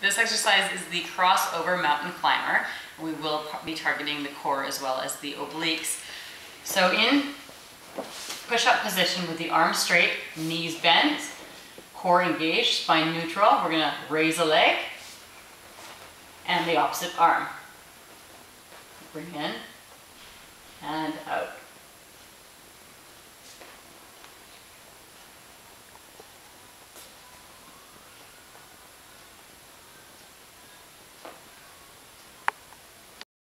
This exercise is the crossover mountain climber. We will be targeting the core as well as the obliques. So in push-up position with the arms straight, knees bent, core engaged, spine neutral, we're gonna raise a leg and the opposite arm. Bring in and out.